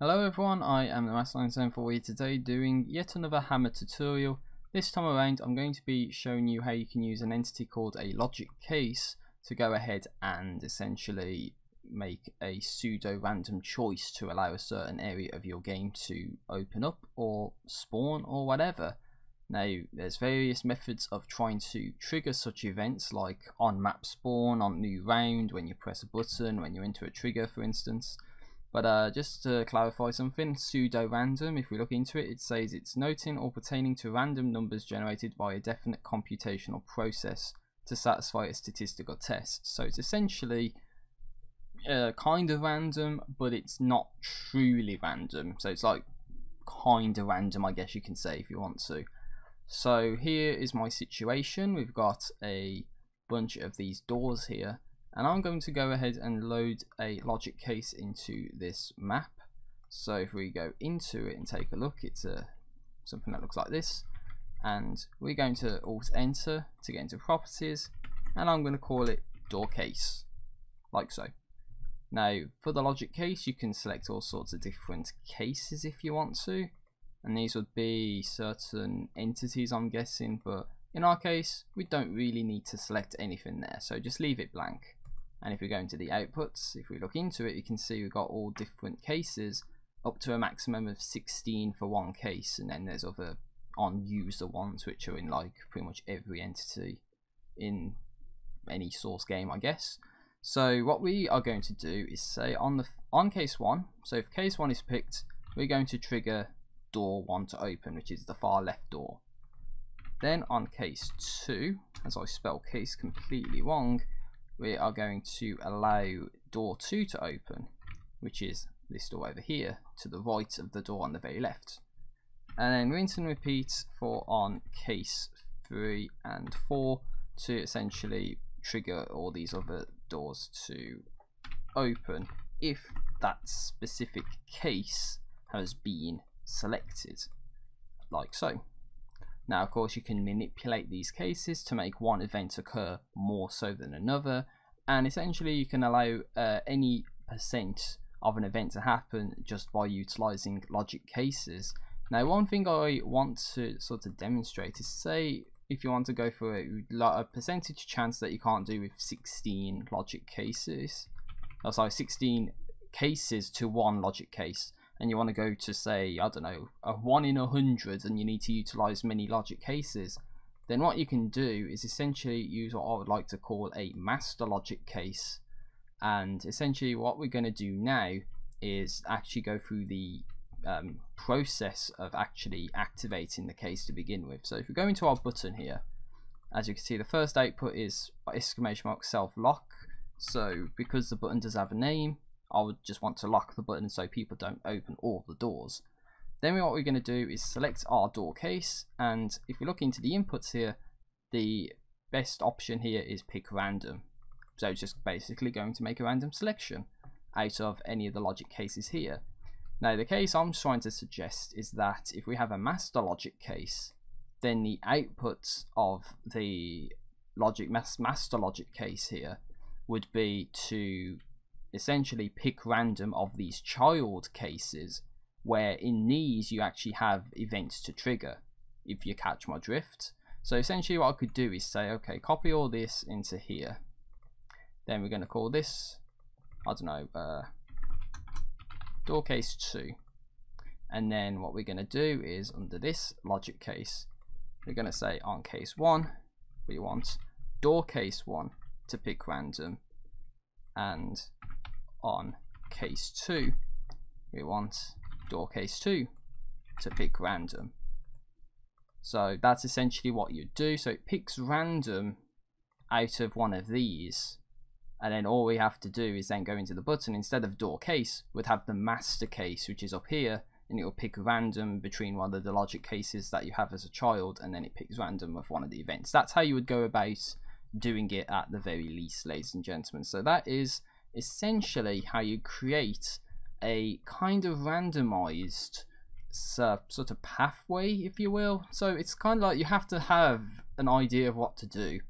Hello everyone, I am the Masterline for you today doing yet another hammer tutorial. This time around I'm going to be showing you how you can use an entity called a logic case to go ahead and essentially make a pseudo random choice to allow a certain area of your game to open up or spawn or whatever. Now there's various methods of trying to trigger such events like on map spawn, on new round, when you press a button, when you enter a trigger for instance. But uh, just to clarify something, pseudo-random, if we look into it, it says it's noting or pertaining to random numbers generated by a definite computational process to satisfy a statistical test. So it's essentially uh, kind of random, but it's not truly random. So it's like kind of random, I guess you can say, if you want to. So here is my situation. We've got a bunch of these doors here and I'm going to go ahead and load a logic case into this map. So if we go into it and take a look it's a, something that looks like this. And we're going to alt enter to get into properties. And I'm going to call it door case like so. Now for the logic case you can select all sorts of different cases if you want to. And these would be certain entities I'm guessing. But in our case we don't really need to select anything there. So just leave it blank and if we go into the outputs if we look into it you can see we've got all different cases up to a maximum of 16 for one case and then there's other on user ones which are in like pretty much every entity in any source game I guess. So what we are going to do is say on the on case 1 so if case 1 is picked we're going to trigger door 1 to open which is the far left door. Then on case 2 as I spell case completely wrong we are going to allow door 2 to open, which is this door over here, to the right of the door on the very left. And then rinse and repeat for on case 3 and 4 to essentially trigger all these other doors to open if that specific case has been selected, like so. Now, of course, you can manipulate these cases to make one event occur more so than another, and essentially you can allow uh, any percent of an event to happen just by utilizing logic cases. Now, one thing I want to sort of demonstrate is say if you want to go for a, percentage chance that you can't do with 16 logic cases, oh, sorry, 16 cases to one logic case and you want to go to say I don't know a one in a hundred and you need to utilize many logic cases then what you can do is essentially use what I would like to call a master logic case. And essentially what we're going to do now is actually go through the um, process of actually activating the case to begin with. So if we go into our button here as you can see the first output is exclamation mark self lock. So because the button does have a name I would just want to lock the button so people don't open all the doors. Then what we're going to do is select our door case and if we look into the inputs here, the best option here is pick random. So it's just basically going to make a random selection out of any of the logic cases here. Now the case I'm trying to suggest is that if we have a master logic case, then the outputs of the logic master logic case here would be to essentially pick random of these child cases where in these you actually have events to trigger if you catch my drift. So essentially what I could do is say okay copy all this into here. Then we're going to call this I don't know uh, door case 2 and then what we're going to do is under this logic case we're going to say on case 1 we want door case 1 to pick random and on case 2 we want door case 2 to pick random. So that's essentially what you do. So it picks random out of one of these. And then all we have to do is then go into the button. Instead of door case we'd have the master case which is up here. And it'll pick random between one of the logic cases that you have as a child and then it picks random of one of the events. That's how you would go about doing it at the very least ladies and gentlemen so that is essentially how you create a kind of randomized uh, sort of pathway, if you will. So it's kind of like you have to have an idea of what to do.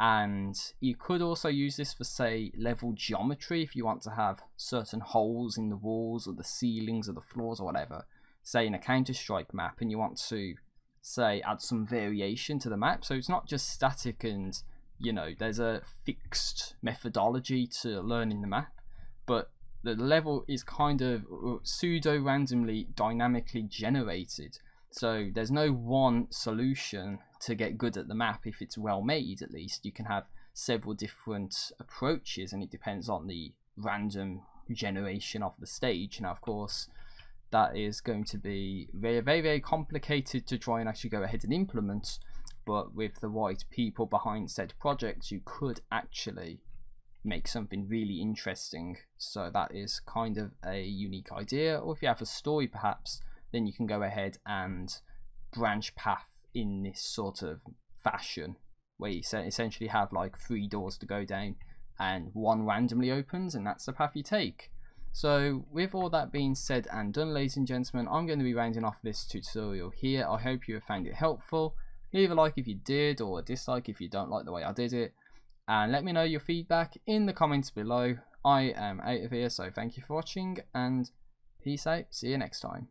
and you could also use this for say level geometry if you want to have certain holes in the walls or the ceilings or the floors or whatever say in a counter-strike map and you want to say add some variation to the map so it's not just static and you know there's a fixed methodology to learning the map but the level is kind of uh, pseudo randomly dynamically generated so there's no one solution to get good at the map if it's well made at least. You can have several different approaches and it depends on the random generation of the stage. Now of course that is going to be very very very complicated to try and actually go ahead and implement but with the right people behind said projects you could actually make something really interesting so that is kind of a unique idea or if you have a story perhaps then you can go ahead and branch path in this sort of fashion where you essentially have like three doors to go down and one randomly opens and that's the path you take. So with all that being said and done ladies and gentlemen I'm going to be rounding off this tutorial here. I hope you have found it helpful. Leave a like if you did or a dislike if you don't like the way I did it and let me know your feedback in the comments below. I am out of here so thank you for watching and peace out. See you next time.